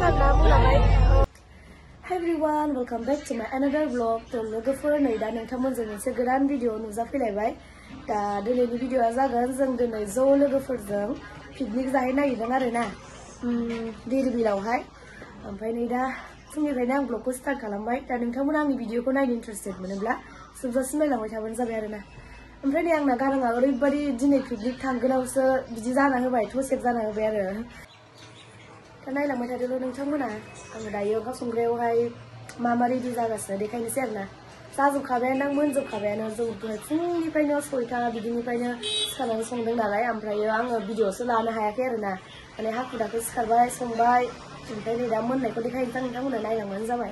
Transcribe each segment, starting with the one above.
सिखारना बुंलांनाय Hi everyone, welcome back to my another vlog. थ' लोगोफोर नै दा नोंथांमोनजों मोनसे गोदान भिडिअ नुजाफैलायबाय दा दिनैनि भिडिअआ जागोन जों दिनै ज' लोगोफोरजों पिकनिक जाहैनो नागिरदों आरो ना धिरबिलावहाय ओमफ्राय नै दा फुंनिफ्रायनो आं ब्लगखौ स्टार्ट खालामबाय दा नोंथांमोना आंनि भिडिअखौ नायनो इन्टारेस्टेड मोनोब्ला जोबजासिम नायलांबाय थाबानो जाबाय आरो ना ओमफ्राय नै आंना गाराङा ओरैबायदि दिनै पिकनिक थांगोनावसो बिदि जाना होबाय थसेब जाना होबाय आरो cái này là mình thấy được luôn trong cái này anh ở đây yêu các sung rêu hay mamari đi ra là sửa để khai xem nè sao dùng khá bé đang muốn dùng khá bé nó dùng vừa chung đi phải nhớ sôi ta bị đi phải nhớ sau đó xong đến lại em phải yêu ăn video sau đó nó hay cái rồi nè anh ấy hát cũng đã cái scar bay xong bay chúng ta đi đã muốn này, có đi khai tăng trong cái này là muốn ra vậy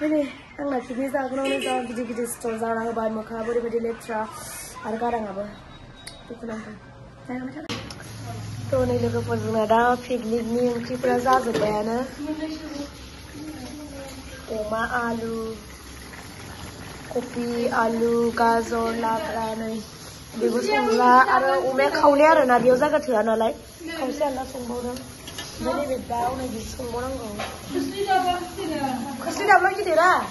thế này tăng là khi đi ra cái nó đi ra video video store ra là bài mà khá bồi bồi lecture ở cái đó ngà bơ? Tôi cũng đang thấy Tôi này được phần là đau phịch lịch niên khi ra ra rồi bé nữa. Oma alu, kopi alu, gazon, la ra này. Điều sung la, ara ume khâu nè rồi nà điều ra cái thừa nà lấy. Không xem là sung bố đâu. Đây này bị đau này bị sung bố đâu rồi. Khusli đau lắm chứ thế ra.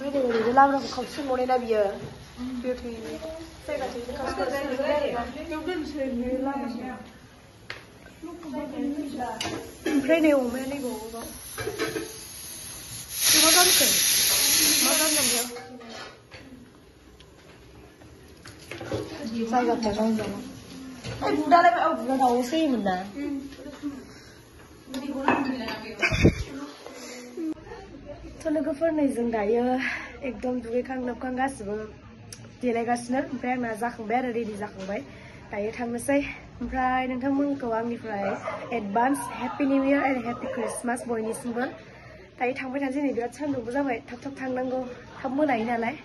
Bây giờ để làm nó không sung bố là bây. बेयाव जायगा थोआ नालाय खावसे आलदा संबावदों ओमफ्राय नैबे दाउ नै बिदि संबावनांगौ खोस्लि दाबला गिदिरा ओमफ्राय नै ओरैबो लाब्राखौ खावसे संबावनाय ना बियो बेयाव थोयो जायगा थोयो खावसे खावसे संबाय आरो ना ओमफ्राय नै अमाया नैबावो मा गानखो मा गानदों बेयाव जायगाफ्रा गांजाना ओइ बुदालाय औ बुदा दाउआवसो होयोमोन ना थ' लोगोफोर नै जों दायो एकदम दुगैखां लोबखां गासिबो देलायगासिनो ओमफ्राय आंना जाखांबाय आरो रेडि जाखांबाय दायो थांनोसै ओमफ्राय नोंथांमोनखौ आंनिफ्राय एडभान्स हेपि निउ इयार आरो हेपि क्रिसमास बयनिसिमबो दायो थांबाय थानोसै नै बिराद सान्दुंबो जाबाय थाब थाब थांनांगौ थाब मोनायो नालाय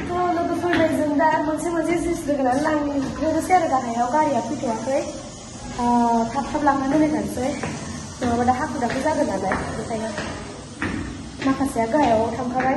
थ' लोगोफोरनो जों दा मोनसे मोनसे जिनिस लोगोनानै लांग्रोनोसै आरो गाहायाव गारिया फैथ'वाखै थाब थाब लांनानै दोनहैखानोसै नङाबा दा हाखु दाखु जागोन नालाय बेखायनो माखासेया गाहायाव थांखाबाय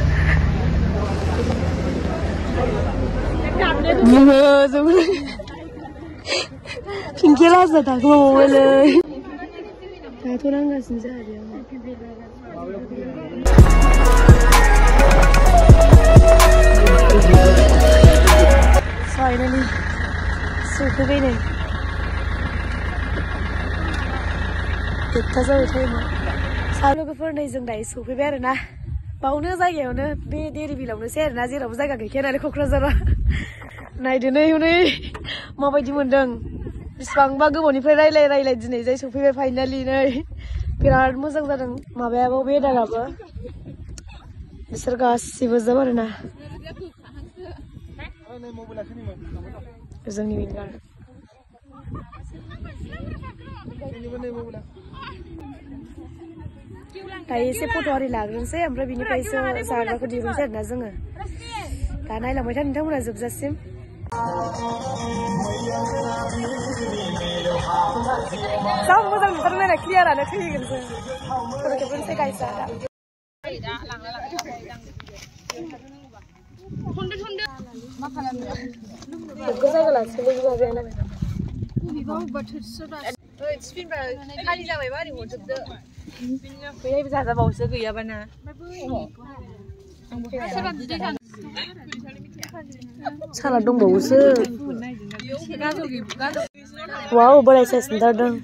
Nhớ giống Şimdi az da takma böyle. Taytun hangisiniz abi ya? Finally. Sıkı beni. Dikkat edeyim. Sarlogofor'dayız ondayız. Sofibay arana. Bauna zayi onu. Bir deri bilamını seyir nazir abuza kakı. Kenarı kokrazara. नै हनै माबायदि मोन्दों बेसिबांबा गोबावनिफ्राय रायलाय रायलाय दिनै जाय सौफैबाय फाइनालि नै बिराद मोजां जादों माबायाबो वेदाराबो बिसोर गासिबो जोब आरो ना जोंनि विंगार दायो एसे फट' आरि लाग्रोनोसै ओमफ्राय बिनिफ्रायसो जाग्राखौ दिहुनसै आरोना जोङो दा नायलांबाय था नोंथांमोना जोबजासिम जाऊ मोजां नुथारो नायना क्लियार आनो थैगोन जों थरखेबोनोसै गायसा दा थन्दो थन्दो मा खालामनो जायगा लासिगोन जाजायाना बबेबा बबेबा थोरसिबा ओइ थिफिनबा खालि जाबायबा ओरै हरजोबदो बैहायबो जाजाबावसो गैयाबाना सोरबा बिदै जानो sao là đông bầu chứ? Wow, bữa nay sẽ sinh ra đông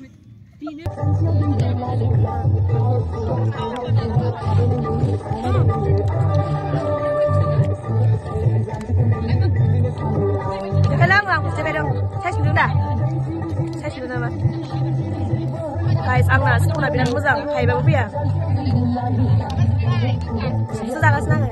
cái lăng là cũng sẽ về đâu sai chúng ta sai chúng ta mà. Thầy sang là sẽ không là bị đánh mất giờ. Thầy bà bố bia sẽ ra cái sang này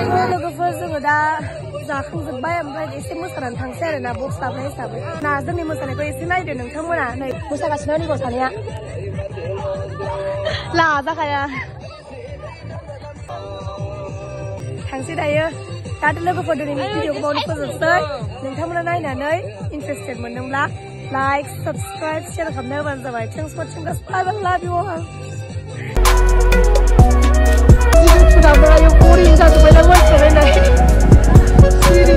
लोगोफोर जोङो दा जाखांजोब्बाय ओमफ्राय एसे मोसानानै थांसै आरो ना बक्स दामनाय हिसाबै ना जोंनि मोसानायखौ एसे नायदो नोंथांमोना नै मोसागासिनो निगौ सानैया लाजाखाया थांसै दायो दाथ' लोगोफोर दिनैनि भिडिअखौ बावनो फोजोबसै नोंथांमोना नायनानै इन्टारेस्टेड मोनदोंब्ला लाइक साबस्क्राइब शेयार खालामना होबानो जाबाय थेंक्स फर थिंगास बाय बाय लाभ इउ 你不知道，还有屋里人家准备了什么菜呢？